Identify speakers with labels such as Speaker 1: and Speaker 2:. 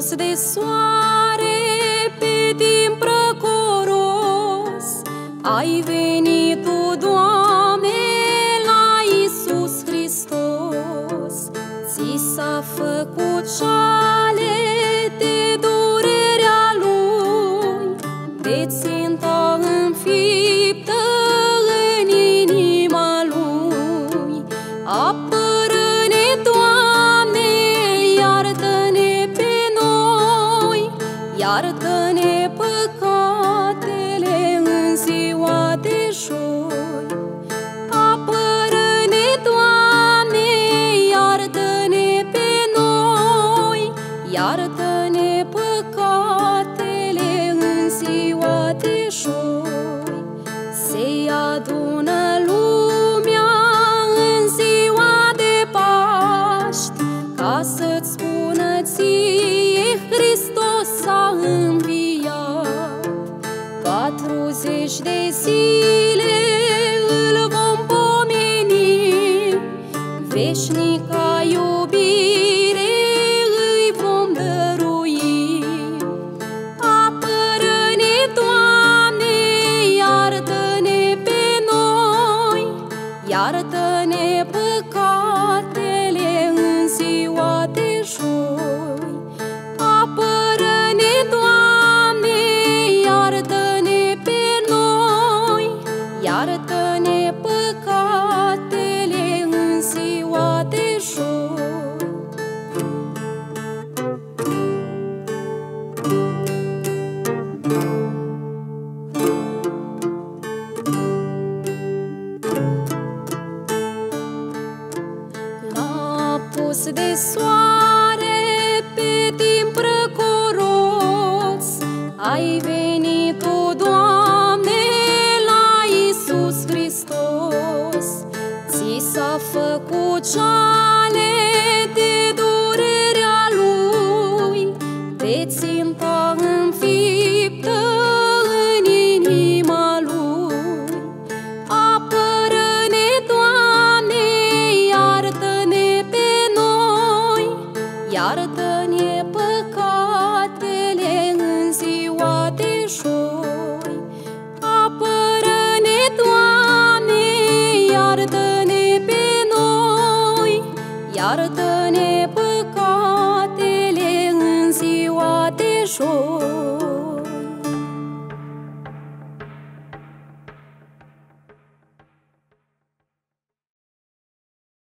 Speaker 1: pus de soare pe timp răcoros, ai venit Tu, Doamne, la Iisus Hristos. Ți s-a făcut șale de durerea Lui, de ținta Patruzeci de zile îl vom pomeni, veșnica iubire îi vom dărui. Apără-ne, Doamne, iartă-ne pe noi, iartă-ne păcatele în ziua de joi. de soare pe timp răcoroț, ai venit tu, Doamne, la Isus Hristos. Ți s-a făcut ceale de durerea Lui, te ții 说。